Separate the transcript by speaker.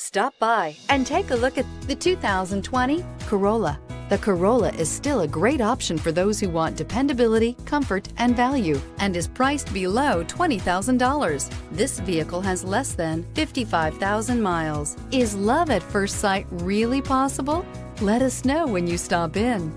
Speaker 1: Stop by and take a look at the 2020 Corolla. The Corolla is still a great option for those who want dependability, comfort, and value, and is priced below $20,000. This vehicle has less than 55,000 miles. Is love at first sight really possible? Let us know when you stop in.